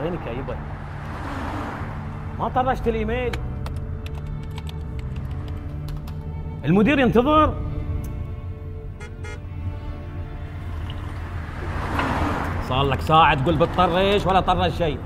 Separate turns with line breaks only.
وينك يا يبا ما طرشت الإيميل. المدير ينتظر. صار لك ساعة تقول بتطرش ولا طرش شيء.